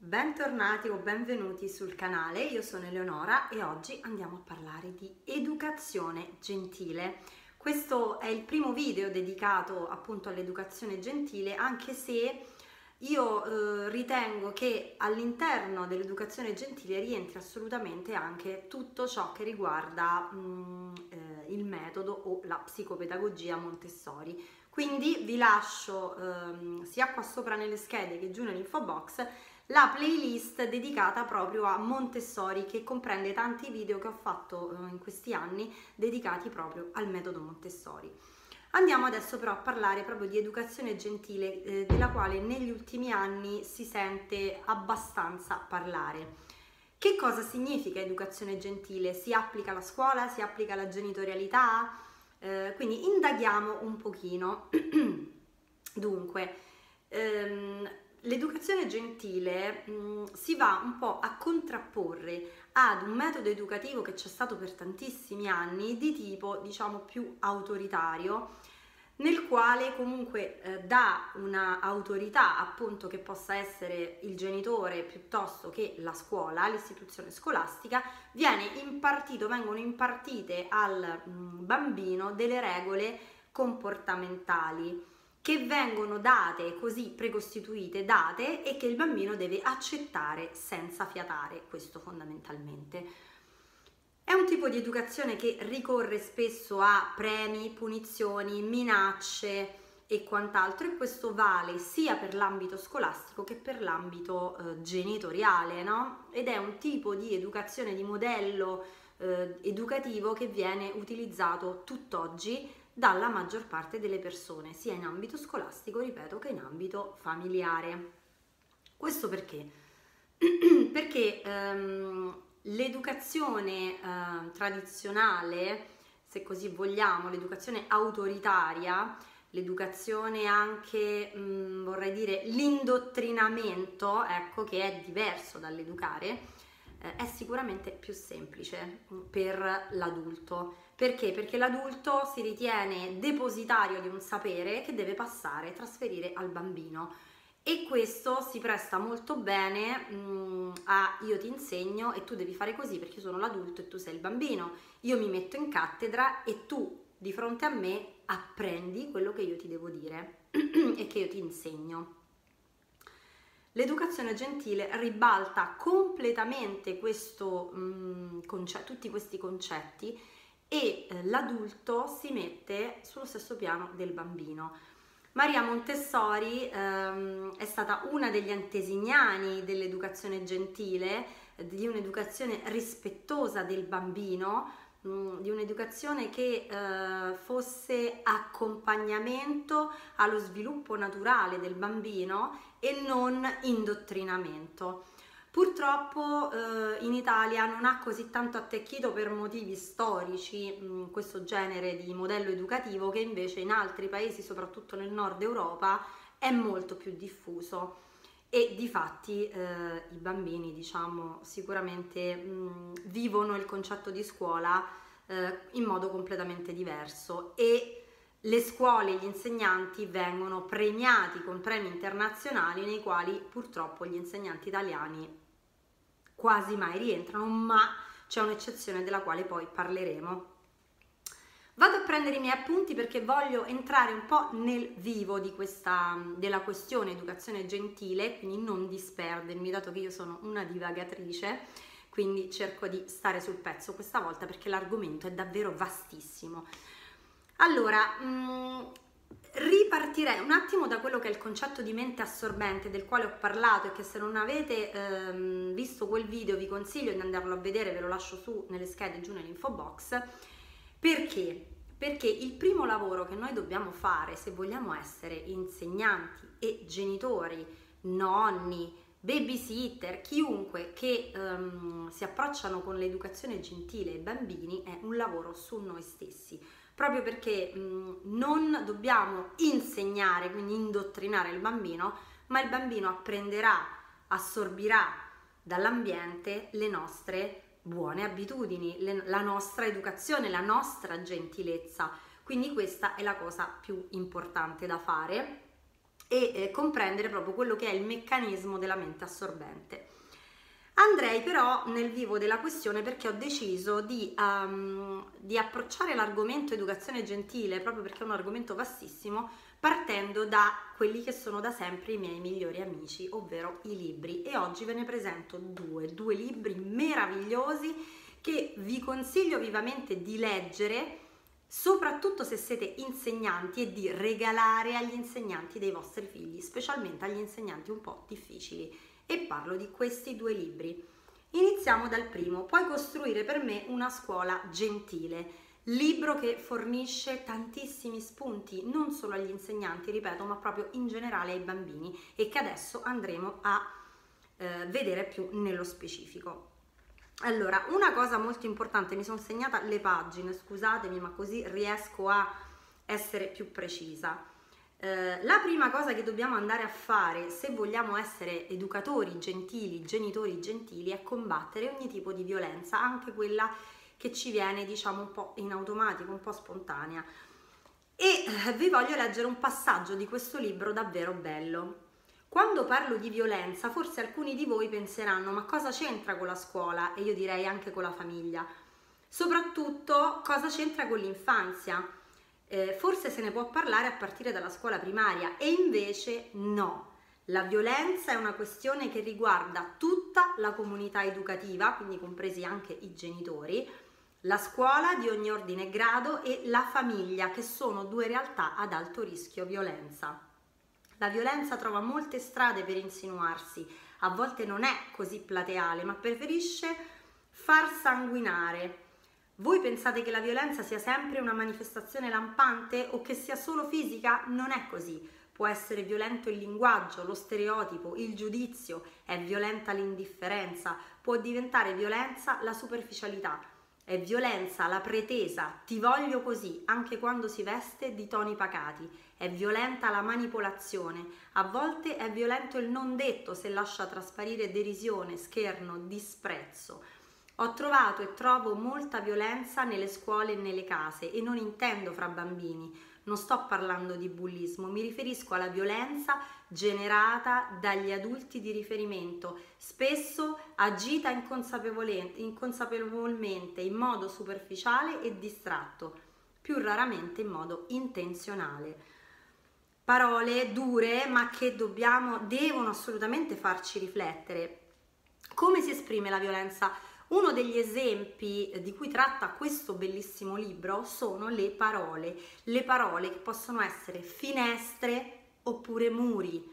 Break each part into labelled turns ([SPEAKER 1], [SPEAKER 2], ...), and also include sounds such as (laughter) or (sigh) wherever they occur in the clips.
[SPEAKER 1] Bentornati o benvenuti sul canale, io sono Eleonora e oggi andiamo a parlare di educazione gentile. Questo è il primo video dedicato appunto all'educazione gentile, anche se io eh, ritengo che all'interno dell'educazione gentile rientri assolutamente anche tutto ciò che riguarda mh, mm, eh, il metodo o la psicopedagogia Montessori. Quindi vi lascio ehm, sia qua sopra nelle schede che giù nell'info box la playlist dedicata proprio a Montessori che comprende tanti video che ho fatto eh, in questi anni dedicati proprio al metodo Montessori. Andiamo adesso però a parlare proprio di educazione gentile eh, della quale negli ultimi anni si sente abbastanza parlare. Che cosa significa educazione gentile? Si applica alla scuola? Si applica alla genitorialità? Eh, quindi indaghiamo un pochino. (clears throat) Dunque, ehm, l'educazione gentile mh, mm, si va un po' a contrapporre ad un metodo educativo che c'è stato per tantissimi anni di tipo diciamo più autoritario nel quale comunque eh, dà una autorità appunto che possa essere il genitore piuttosto che la scuola, l'istituzione scolastica, viene impartito, vengono impartite al mh, mm, bambino delle regole comportamentali che vengono date così precostituite, date e che il bambino deve accettare senza fiatare, questo fondamentalmente. È un tipo di educazione che ricorre spesso a premi, punizioni, minacce e quant'altro e questo vale sia per l'ambito scolastico che per l'ambito eh, genitoriale, no? Ed è un tipo di educazione, di modello eh, educativo che viene utilizzato tutt'oggi dalla maggior parte delle persone, sia in ambito scolastico, ripeto, che in ambito familiare. Questo perché? (clears throat) perché ehm, l'educazione eh, tradizionale, se così vogliamo, l'educazione autoritaria, l'educazione anche, mh, mm, vorrei dire, l'indottrinamento, ecco, che è diverso dall'educare, eh, è sicuramente più semplice per l'adulto perché? Perché l'adulto si ritiene depositario di un sapere che deve passare, trasferire al bambino e questo si presta molto bene mh, mm, a io ti insegno e tu devi fare così perché io sono l'adulto e tu sei il bambino, io mi metto in cattedra e tu di fronte a me apprendi quello che io ti devo dire (clears throat) e che io ti insegno. L'educazione gentile ribalta completamente questo, mh, mm, conce- tutti questi concetti e eh, l'adulto si mette sullo stesso piano del bambino. Maria Montessori ehm, è stata una degli antesignani dell'educazione gentile, di un'educazione rispettosa del bambino, mm, di un'educazione che eh, fosse accompagnamento allo sviluppo naturale del bambino e non indottrinamento. Purtroppo eh, in Italia non ha così tanto attecchito per motivi storici mh, mm, questo genere di modello educativo che invece in altri paesi, soprattutto nel nord Europa, è molto più diffuso. E di fatti eh, i bambini diciamo sicuramente mh, mm, vivono il concetto di scuola eh, in modo completamente diverso e le scuole e gli insegnanti vengono premiati con premi internazionali nei quali purtroppo gli insegnanti italiani quasi mai rientrano, ma c'è un'eccezione della quale poi parleremo. Vado a prendere i miei appunti perché voglio entrare un po' nel vivo questa, della questione educazione gentile, quindi non disperdermi, dato che io sono una divagatrice, quindi cerco di stare sul pezzo questa volta perché l'argomento è davvero vastissimo. Allora, mh, mm, ripartirei un attimo da quello che è il concetto di mente assorbente del quale ho parlato e che se non avete ehm, visto quel video vi consiglio di andarlo a vedere, ve lo lascio su nelle schede giù nell'info box. Perché? Perché il primo lavoro che noi dobbiamo fare se vogliamo essere insegnanti e genitori, nonni, babysitter, chiunque che um, si approcciano con l'educazione gentile ai bambini è un lavoro su noi stessi proprio perché mh, non dobbiamo insegnare, quindi indottrinare il bambino, ma il bambino apprenderà, assorbirà dall'ambiente le nostre buone abitudini, le, la nostra educazione, la nostra gentilezza. Quindi questa è la cosa più importante da fare e eh, comprendere proprio quello che è il meccanismo della mente assorbente. Andrei però nel vivo della questione perché ho deciso di, um, di approcciare l'argomento educazione gentile, proprio perché è un argomento vastissimo, partendo da quelli che sono da sempre i miei migliori amici, ovvero i libri. E oggi ve ne presento due, due libri meravigliosi che vi consiglio vivamente di leggere, soprattutto se siete insegnanti e di regalare agli insegnanti dei vostri figli, specialmente agli insegnanti un po' difficili e parlo di questi due libri. Iniziamo dal primo, Puoi costruire per me una scuola gentile, libro che fornisce tantissimi spunti non solo agli insegnanti, ripeto, ma proprio in generale ai bambini e che adesso andremo a eh, vedere più nello specifico. Allora, una cosa molto importante, mi sono segnata le pagine, scusatemi, ma così riesco a essere più precisa. Eh, la prima cosa che dobbiamo andare a fare se vogliamo essere educatori gentili, genitori gentili, è combattere ogni tipo di violenza, anche quella che ci viene diciamo un po' in automatico, un po' spontanea. E eh, vi voglio leggere un passaggio di questo libro davvero bello. Quando parlo di violenza, forse alcuni di voi penseranno ma cosa c'entra con la scuola? E io direi anche con la famiglia. Soprattutto cosa c'entra con l'infanzia? Eh, forse se ne può parlare a partire dalla scuola primaria e invece no. La violenza è una questione che riguarda tutta la comunità educativa, quindi compresi anche i genitori, la scuola di ogni ordine e grado e la famiglia, che sono due realtà ad alto rischio violenza. La violenza trova molte strade per insinuarsi, a volte non è così plateale, ma preferisce far sanguinare, voi pensate che la violenza sia sempre una manifestazione lampante o che sia solo fisica? Non è così. Può essere violento il linguaggio, lo stereotipo, il giudizio, è violenta l'indifferenza, può diventare violenza la superficialità, è violenza la pretesa, ti voglio così, anche quando si veste di toni pacati, è violenta la manipolazione, a volte è violento il non detto se lascia trasparire derisione, scherno, disprezzo. Ho trovato e trovo molta violenza nelle scuole e nelle case e non intendo fra bambini. Non sto parlando di bullismo, mi riferisco alla violenza generata dagli adulti di riferimento, spesso agita inconsapevolmente, in modo superficiale e distratto, più raramente in modo intenzionale. Parole dure ma che dobbiamo, devono assolutamente farci riflettere. Come si esprime la violenza? Uno degli esempi di cui tratta questo bellissimo libro sono le parole, le parole che possono essere finestre oppure muri.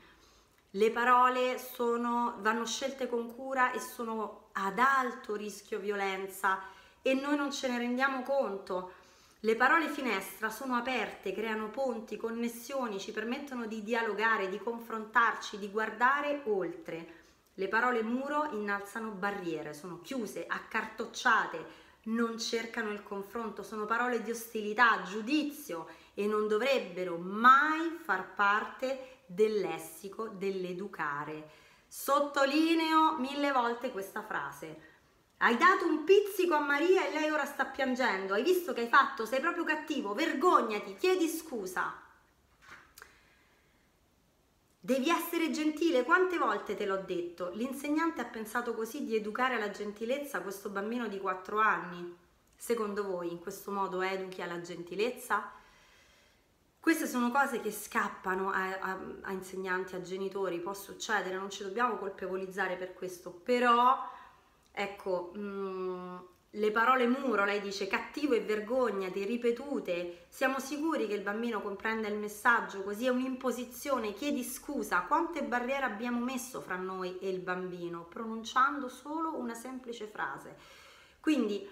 [SPEAKER 1] Le parole sono, vanno scelte con cura e sono ad alto rischio violenza e noi non ce ne rendiamo conto. Le parole finestra sono aperte, creano ponti, connessioni, ci permettono di dialogare, di confrontarci, di guardare oltre. Le parole muro innalzano barriere, sono chiuse, accartocciate, non cercano il confronto, sono parole di ostilità, giudizio e non dovrebbero mai far parte del lessico dell'educare. Sottolineo mille volte questa frase. Hai dato un pizzico a Maria e lei ora sta piangendo. Hai visto che hai fatto? Sei proprio cattivo. Vergognati, chiedi scusa. Devi essere gentile, quante volte te l'ho detto? L'insegnante ha pensato così di educare alla gentilezza questo bambino di 4 anni? Secondo voi in questo modo educhi alla gentilezza? Queste sono cose che scappano a, a, a insegnanti, a genitori, può succedere, non ci dobbiamo colpevolizzare per questo, però ecco, mh, mm, le parole muro, lei dice cattivo e vergognati, ripetute, siamo sicuri che il bambino comprenda il messaggio, così è un'imposizione, chiedi scusa, quante barriere abbiamo messo fra noi e il bambino, pronunciando solo una semplice frase. Quindi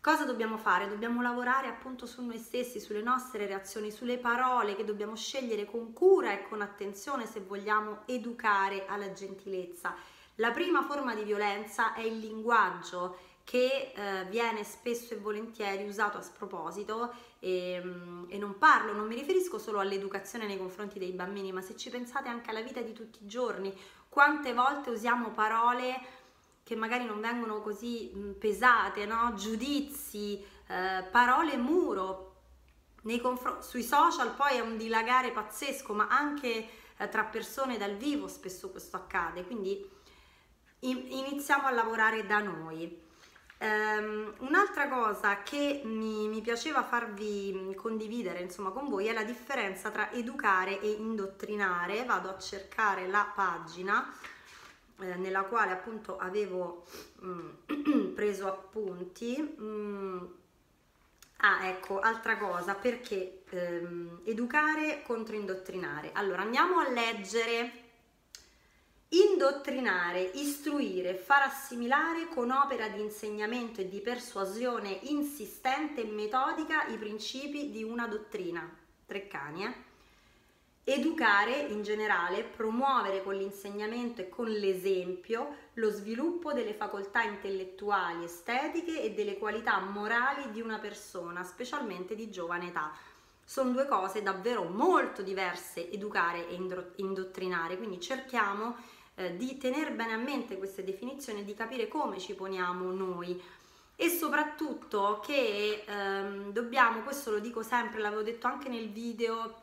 [SPEAKER 1] cosa dobbiamo fare? Dobbiamo lavorare appunto su noi stessi, sulle nostre reazioni, sulle parole che dobbiamo scegliere con cura e con attenzione se vogliamo educare alla gentilezza. La prima forma di violenza è il linguaggio che eh, viene spesso e volentieri usato a sproposito e, mm, e, non parlo, non mi riferisco solo all'educazione nei confronti dei bambini, ma se ci pensate anche alla vita di tutti i giorni, quante volte usiamo parole che magari non vengono così pesate, no? giudizi, eh, parole muro. Confr- sui social poi è un dilagare pazzesco, ma anche eh, tra persone dal vivo spesso questo accade, quindi in, iniziamo a lavorare da noi. Um, un'altra cosa che mi, mi, piaceva farvi condividere insomma con voi è la differenza tra educare e indottrinare. Vado a cercare la pagina eh, nella quale appunto avevo mm, (clears throat) preso appunti. Mm, ah, ecco, altra cosa, perché ehm, educare contro indottrinare. Allora, andiamo a leggere Indottrinare, istruire, far assimilare con opera di insegnamento e di persuasione insistente e metodica i principi di una dottrina. Treccani, eh? Educare in generale, promuovere con l'insegnamento e con l'esempio lo sviluppo delle facoltà intellettuali, estetiche e delle qualità morali di una persona, specialmente di giovane età. Sono due cose davvero molto diverse, educare e indottrinare, quindi cerchiamo eh, di tenere bene a mente queste definizioni e di capire come ci poniamo noi e soprattutto che ehm, dobbiamo, questo lo dico sempre, l'avevo detto anche nel video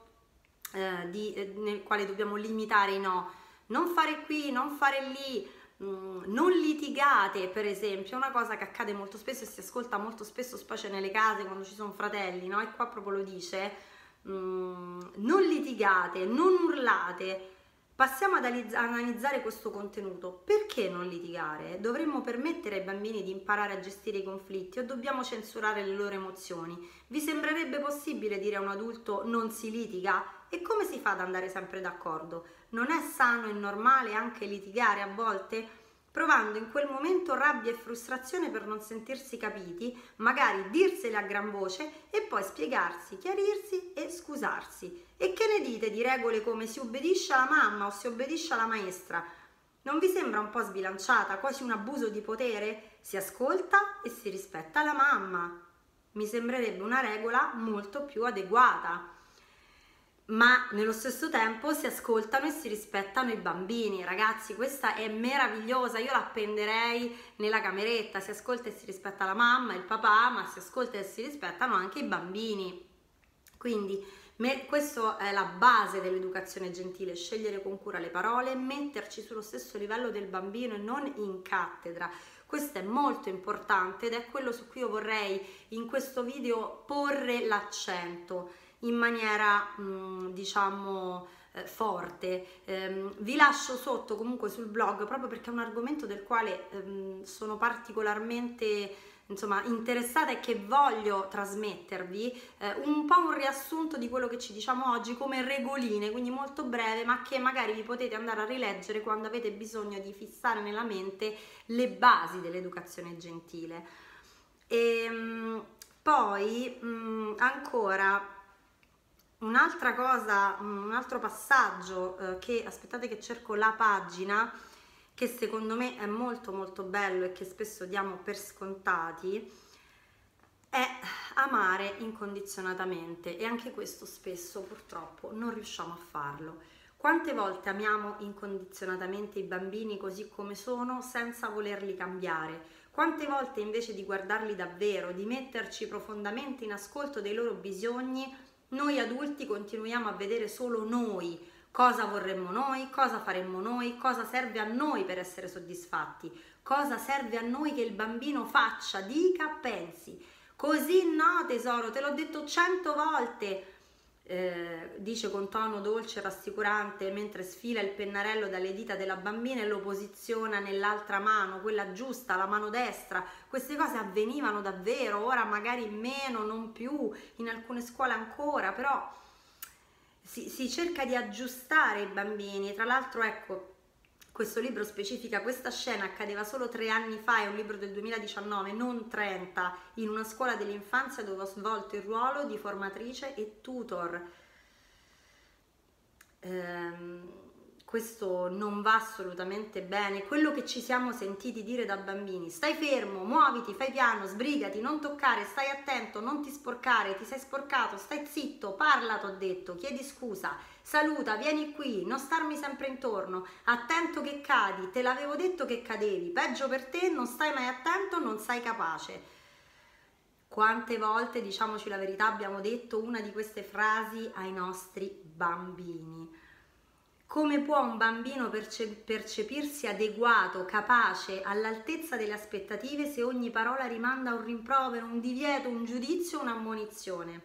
[SPEAKER 1] eh, di, eh, nel quale dobbiamo limitare i no, non fare qui, non fare lì, mh, mm, non litigate per esempio, è una cosa che accade molto spesso e si ascolta molto spesso, specie nelle case quando ci sono fratelli, no? E qua proprio lo dice, mh, mm, non litigate, non urlate, Passiamo ad analizzare questo contenuto. Perché non litigare? Dovremmo permettere ai bambini di imparare a gestire i conflitti o dobbiamo censurare le loro emozioni? Vi sembrerebbe possibile dire a un adulto non si litiga? E come si fa ad andare sempre d'accordo? Non è sano e normale anche litigare a volte? Provando in quel momento rabbia e frustrazione per non sentirsi capiti, magari dirsele a gran voce e poi spiegarsi, chiarirsi e scusarsi. E che ne dite di regole come si obbedisce alla mamma o si obbedisce alla maestra? Non vi sembra un po' sbilanciata, quasi un abuso di potere? Si ascolta e si rispetta la mamma. Mi sembrerebbe una regola molto più adeguata ma nello stesso tempo si ascoltano e si rispettano i bambini. Ragazzi, questa è meravigliosa, io la appenderei nella cameretta, si ascolta e si rispetta la mamma, il papà, ma si ascolta e si rispettano anche i bambini. Quindi me, questa è la base dell'educazione gentile, scegliere con cura le parole, metterci sullo stesso livello del bambino e non in cattedra. Questo è molto importante ed è quello su cui io vorrei in questo video porre l'accento in maniera mm, diciamo eh, forte. Eh, vi lascio sotto comunque sul blog proprio perché è un argomento del quale ehm, sono particolarmente insomma interessata e che voglio trasmettervi eh, un po' un riassunto di quello che ci diciamo oggi come regoline, quindi molto breve, ma che magari vi potete andare a rileggere quando avete bisogno di fissare nella mente le basi dell'educazione gentile. E, ehm, poi mh, ancora Un'altra cosa, un altro passaggio eh, che, aspettate che cerco la pagina, che secondo me è molto molto bello e che spesso diamo per scontati, è amare incondizionatamente e anche questo spesso purtroppo non riusciamo a farlo. Quante volte amiamo incondizionatamente i bambini così come sono senza volerli cambiare? Quante volte invece di guardarli davvero, di metterci profondamente in ascolto dei loro bisogni, noi adulti continuiamo a vedere solo noi, cosa vorremmo noi, cosa faremmo noi, cosa serve a noi per essere soddisfatti, cosa serve a noi che il bambino faccia, dica, pensi. Così no tesoro, te l'ho detto cento volte eh, dice con tono dolce e rassicurante mentre sfila il pennarello dalle dita della bambina e lo posiziona nell'altra mano, quella giusta, la mano destra. Queste cose avvenivano davvero, ora magari meno, non più, in alcune scuole ancora, però si, si cerca di aggiustare i bambini. Tra l'altro, ecco, questo libro specifica questa scena accadeva solo tre anni fa, è un libro del 2019, non 30, in una scuola dell'infanzia dove ho svolto il ruolo di formatrice e tutor. Ehm, questo non va assolutamente bene. Quello che ci siamo sentiti dire da bambini, stai fermo, muoviti, fai piano, sbrigati, non toccare, stai attento, non ti sporcare, ti sei sporcato, stai zitto, parla, t'ho detto, chiedi scusa, saluta, vieni qui, non starmi sempre intorno, attento che cadi, te l'avevo detto che cadevi, peggio per te, non stai mai attento, non sei capace. Quante volte, diciamoci la verità, abbiamo detto una di queste frasi ai nostri bambini? Come può un bambino percepirsi adeguato, capace, all'altezza delle aspettative se ogni parola rimanda un rimprovero, un divieto, un giudizio, un'ammonizione?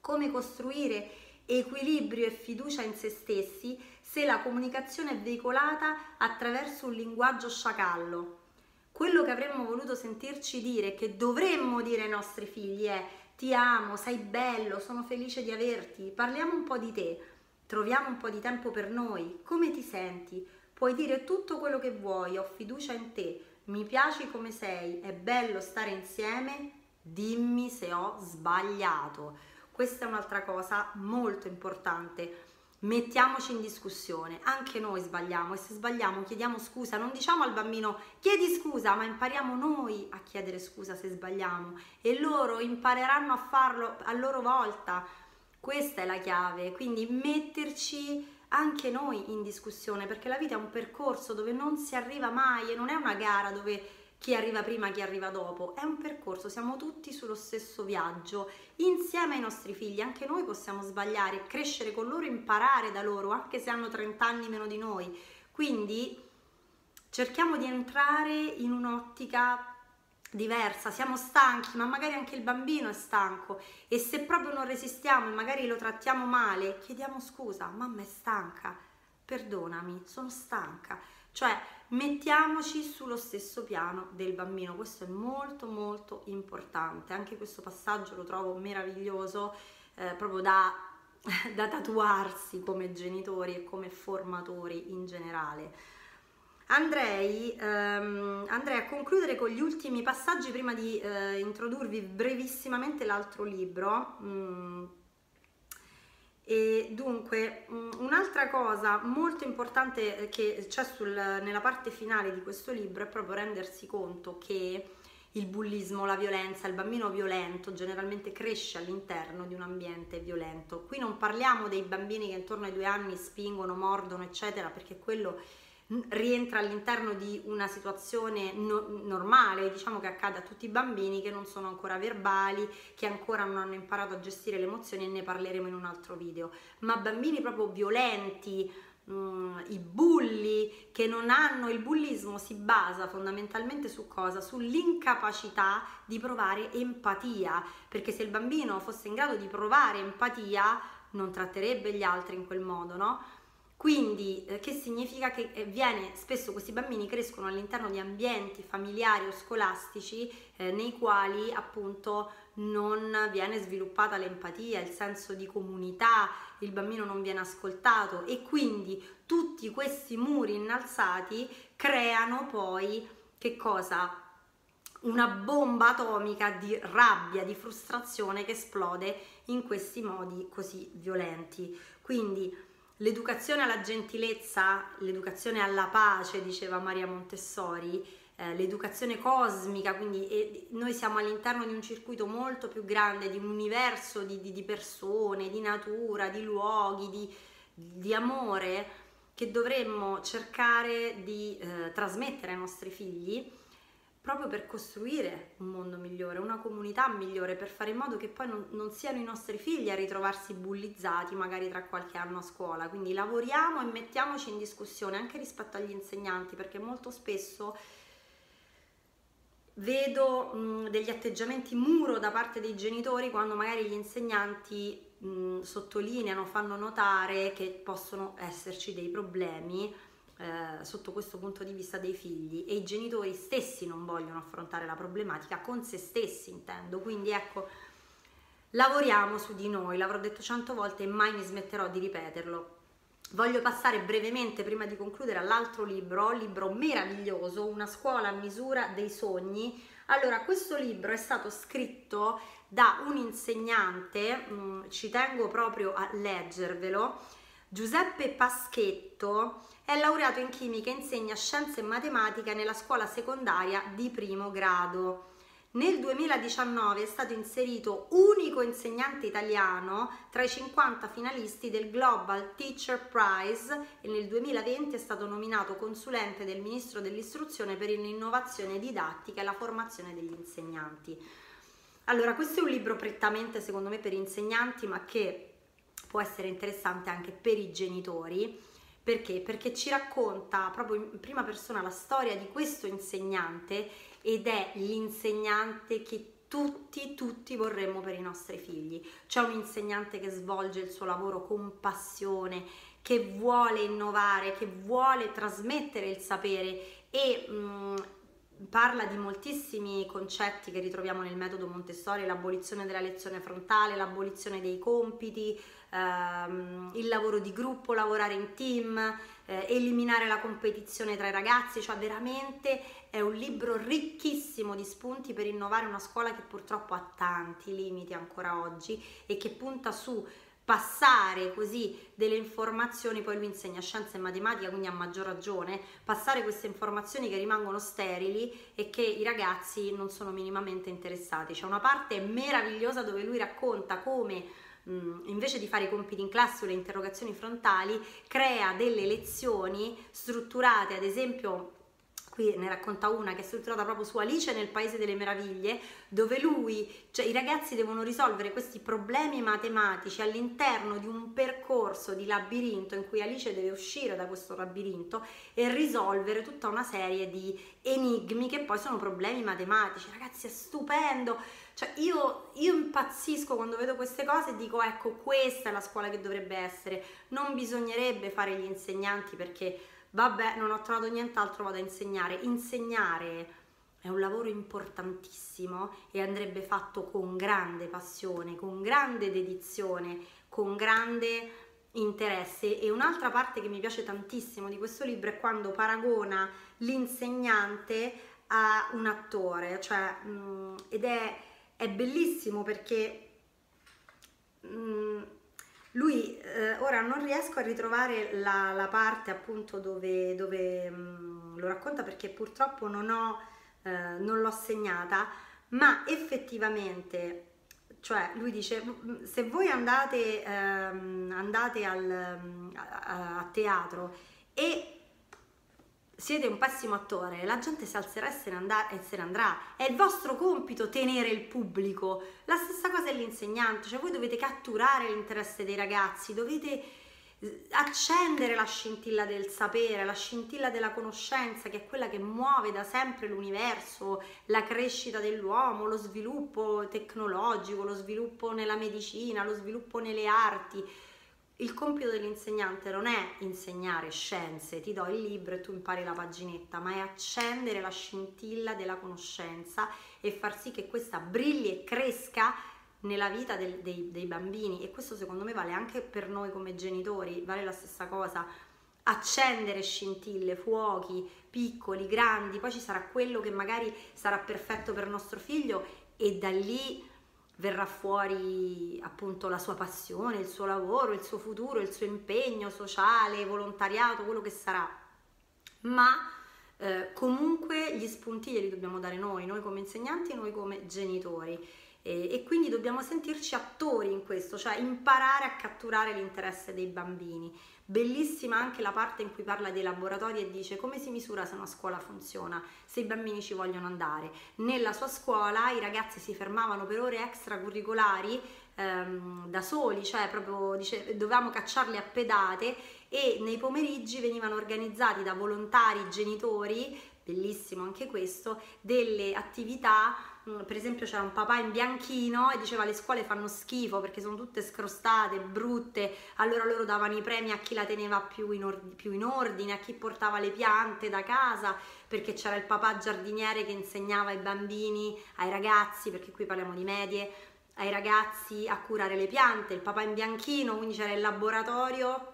[SPEAKER 1] Come costruire equilibrio e fiducia in se stessi se la comunicazione è veicolata attraverso un linguaggio sciacallo? Quello che avremmo voluto sentirci dire, che dovremmo dire ai nostri figli è ti amo, sei bello, sono felice di averti, parliamo un po' di te Troviamo un po' di tempo per noi. Come ti senti? Puoi dire tutto quello che vuoi, ho fiducia in te, mi piaci come sei, è bello stare insieme, dimmi se ho sbagliato. Questa è un'altra cosa molto importante. Mettiamoci in discussione, anche noi sbagliamo e se sbagliamo chiediamo scusa, non diciamo al bambino chiedi scusa, ma impariamo noi a chiedere scusa se sbagliamo e loro impareranno a farlo a loro volta questa è la chiave, quindi metterci anche noi in discussione, perché la vita è un percorso dove non si arriva mai e non è una gara dove chi arriva prima, chi arriva dopo, è un percorso, siamo tutti sullo stesso viaggio, insieme ai nostri figli, anche noi possiamo sbagliare, crescere con loro, imparare da loro, anche se hanno 30 anni meno di noi. Quindi cerchiamo di entrare in un'ottica diversa, siamo stanchi, ma magari anche il bambino è stanco e se proprio non resistiamo e magari lo trattiamo male, chiediamo scusa, mamma è stanca, perdonami, sono stanca. Cioè mettiamoci sullo stesso piano del bambino, questo è molto molto importante, anche questo passaggio lo trovo meraviglioso, eh, proprio da, (laughs) da tatuarsi come genitori e come formatori in generale. Andrei, ehm, andrei, a concludere con gli ultimi passaggi prima di eh, introdurvi brevissimamente l'altro libro. Mm. E dunque, mm, un'altra cosa molto importante che c'è sul, nella parte finale di questo libro è proprio rendersi conto che il bullismo, la violenza, il bambino violento generalmente cresce all'interno di un ambiente violento. Qui non parliamo dei bambini che intorno ai due anni spingono, mordono, eccetera, perché quello rientra all'interno di una situazione no- normale, diciamo che accade a tutti i bambini che non sono ancora verbali, che ancora non hanno imparato a gestire le emozioni e ne parleremo in un altro video, ma bambini proprio violenti, mm, i bulli che non hanno il bullismo si basa fondamentalmente su cosa? Sull'incapacità di provare empatia, perché se il bambino fosse in grado di provare empatia non tratterebbe gli altri in quel modo, no? Quindi, eh, che significa che eh, viene, spesso questi bambini crescono all'interno di ambienti familiari o scolastici eh, nei quali appunto non viene sviluppata l'empatia, il senso di comunità, il bambino non viene ascoltato e quindi tutti questi muri innalzati creano poi che cosa? Una bomba atomica di rabbia, di frustrazione che esplode in questi modi così violenti. Quindi L'educazione alla gentilezza, l'educazione alla pace, diceva Maria Montessori, eh, l'educazione cosmica, quindi eh, noi siamo all'interno di un circuito molto più grande, di un universo di, di, di persone, di natura, di luoghi, di, di amore che dovremmo cercare di eh, trasmettere ai nostri figli proprio per costruire un mondo migliore, una comunità migliore, per fare in modo che poi non, non, siano i nostri figli a ritrovarsi bullizzati magari tra qualche anno a scuola. Quindi lavoriamo e mettiamoci in discussione anche rispetto agli insegnanti, perché molto spesso vedo mh, degli atteggiamenti muro da parte dei genitori quando magari gli insegnanti mh, sottolineano, fanno notare che possono esserci dei problemi eh, sotto questo punto di vista dei figli e i genitori stessi non vogliono affrontare la problematica con se stessi intendo. Quindi ecco lavoriamo su di noi. L'avrò detto cento volte e mai mi smetterò di ripeterlo. Voglio passare brevemente prima di concludere all'altro libro libro meraviglioso una scuola a misura dei sogni. Allora questo libro è stato scritto da un insegnante mh, mm, ci tengo proprio a leggervelo Giuseppe Paschetto è laureato in chimica e insegna scienze e matematica nella scuola secondaria di primo grado. Nel 2019 è stato inserito unico insegnante italiano tra i 50 finalisti del Global Teacher Prize e nel 2020 è stato nominato consulente del Ministro dell'Istruzione per l'innovazione didattica e la formazione degli insegnanti. Allora, questo è un libro prettamente secondo me per insegnanti, ma che può essere interessante anche per i genitori Perché? Perché ci racconta proprio in prima persona la storia di questo insegnante ed è l'insegnante che tutti, tutti vorremmo per i nostri figli. C'è un insegnante che svolge il suo lavoro con passione, che vuole innovare, che vuole trasmettere il sapere e mh, parla di moltissimi concetti che ritroviamo nel metodo Montessori, l'abolizione della lezione frontale, l'abolizione dei compiti, ehm, il lavoro di gruppo, lavorare in team, eh, eliminare la competizione tra i ragazzi, cioè veramente è un libro ricchissimo di spunti per innovare una scuola che purtroppo ha tanti limiti ancora oggi e che punta su passare così delle informazioni, poi lui insegna scienza e matematica, quindi a maggior ragione, passare queste informazioni che rimangono sterili e che i ragazzi non sono minimamente interessati. C'è una parte meravigliosa dove lui racconta come invece di fare i compiti in classe o le interrogazioni frontali, crea delle lezioni strutturate, ad esempio qui ne racconta una che è strutturata proprio su Alice nel Paese delle Meraviglie, dove lui, cioè i ragazzi devono risolvere questi problemi matematici all'interno di un percorso di labirinto in cui Alice deve uscire da questo labirinto e risolvere tutta una serie di enigmi che poi sono problemi matematici. Ragazzi, è stupendo. Cioè, io, io impazzisco quando vedo queste cose e dico, ecco, questa è la scuola che dovrebbe essere. Non bisognerebbe fare gli insegnanti perché vabbè non ho trovato nient'altro vado a insegnare. Insegnare è un lavoro importantissimo e andrebbe fatto con grande passione con grande dedizione con grande interesse. E un'altra parte che mi piace tantissimo di questo libro è quando paragona l'insegnante a un attore. Cioè mh, ed è, è bellissimo perché mm, lui eh, ora non riesco a ritrovare la, la parte appunto dove, dove mh, mm, lo racconta perché purtroppo non, ho, eh, non l'ho segnata, ma effettivamente, cioè lui dice se voi andate, ehm, andate al, mm, a, a teatro e siete un pessimo attore, la gente si alzerà e se, e se ne andrà. È il vostro compito tenere il pubblico. La stessa cosa è l'insegnante, cioè voi dovete catturare l'interesse dei ragazzi, dovete eh, accendere la scintilla del sapere, la scintilla della conoscenza, che è quella che muove da sempre l'universo, la crescita dell'uomo, lo sviluppo tecnologico, lo sviluppo nella medicina, lo sviluppo nelle arti il compito dell'insegnante non è insegnare scienze, ti do il libro e tu impari la paginetta, ma è accendere la scintilla della conoscenza e far sì che questa brilli e cresca nella vita del, dei, dei bambini. E questo secondo me vale anche per noi come genitori, vale la stessa cosa. Accendere scintille, fuochi piccoli, grandi, poi ci sarà quello che magari sarà perfetto per nostro figlio e da lì verrà fuori appunto la sua passione, il suo lavoro, il suo futuro, il suo impegno sociale, volontariato, quello che sarà. Ma eh, comunque gli spunti li dobbiamo dare noi, noi come insegnanti, noi come genitori. E, e quindi dobbiamo sentirci attori in questo, cioè imparare a catturare l'interesse dei bambini. Bellissima anche la parte in cui parla dei laboratori e dice come si misura se una scuola funziona, se i bambini ci vogliono andare. Nella sua scuola i ragazzi si fermavano per ore extracurricolari ehm, da soli, cioè proprio dice, dovevamo cacciarli a pedate e nei pomeriggi venivano organizzati da volontari genitori, bellissimo anche questo, delle attività per esempio c'era un papà in bianchino e diceva le scuole fanno schifo perché sono tutte scrostate, brutte, allora loro davano i premi a chi la teneva più in, ordine, più in ordine, a chi portava le piante da casa, perché c'era il papà giardiniere che insegnava ai bambini, ai ragazzi, perché qui parliamo di medie, ai ragazzi a curare le piante, il papà in bianchino, quindi c'era il laboratorio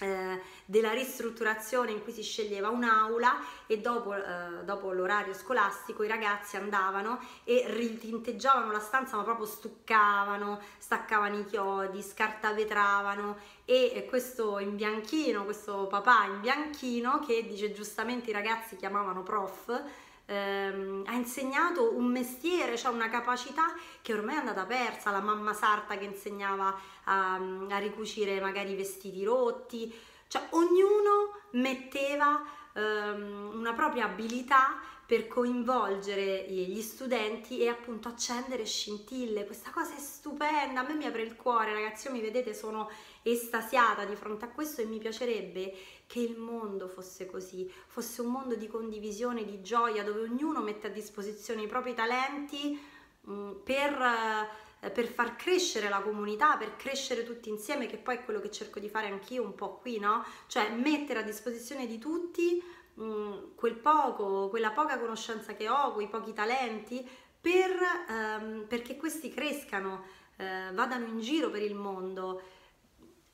[SPEAKER 1] eh, della ristrutturazione in cui si sceglieva un'aula e dopo, eh, dopo, l'orario scolastico i ragazzi andavano e ritinteggiavano la stanza ma proprio stuccavano, staccavano i chiodi, scartavetravano e questo in bianchino, questo papà in bianchino che dice giustamente i ragazzi chiamavano prof ehm, ha insegnato un mestiere, cioè una capacità che ormai è andata persa, la mamma sarta che insegnava a, a ricucire magari i vestiti rotti, cioè ognuno metteva ehm, una propria abilità per coinvolgere gli studenti e appunto accendere scintille. Questa cosa è stupenda, a me mi apre il cuore, ragazzi, io mi vedete, sono estasiata di fronte a questo e mi piacerebbe che il mondo fosse così, fosse un mondo di condivisione, di gioia, dove ognuno mette a disposizione i propri talenti mh, mm, per per far crescere la comunità, per crescere tutti insieme, che poi è quello che cerco di fare anch'io un po' qui, no? Cioè mettere a disposizione di tutti Mm, quel poco, quella poca conoscenza che ho, quei pochi talenti, per, ehm, perché questi crescano, eh, vadano in giro per il mondo.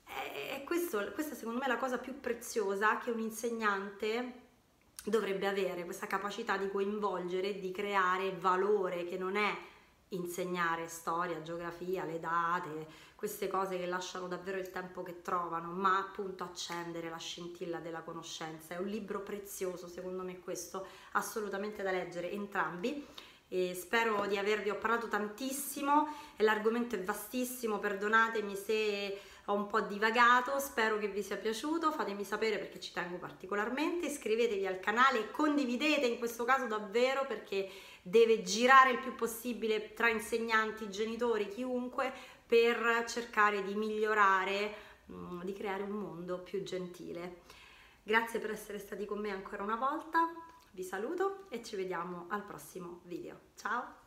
[SPEAKER 1] E questo, questa secondo me è la cosa più preziosa che un insegnante dovrebbe avere, questa capacità di coinvolgere, di creare valore che non è insegnare storia, geografia, le date, queste cose che lasciano davvero il tempo che trovano, ma appunto accendere la scintilla della conoscenza. È un libro prezioso, secondo me questo, assolutamente da leggere entrambi. E spero di avervi ho parlato tantissimo l'argomento è vastissimo, perdonatemi se ho un po' divagato, spero che vi sia piaciuto, fatemi sapere perché ci tengo particolarmente, iscrivetevi al canale e condividete in questo caso davvero perché deve girare il più possibile tra insegnanti, genitori, chiunque per cercare di migliorare, mm, di creare un mondo più gentile. Grazie per essere stati con me ancora una volta, vi saluto e ci vediamo al prossimo video. Ciao!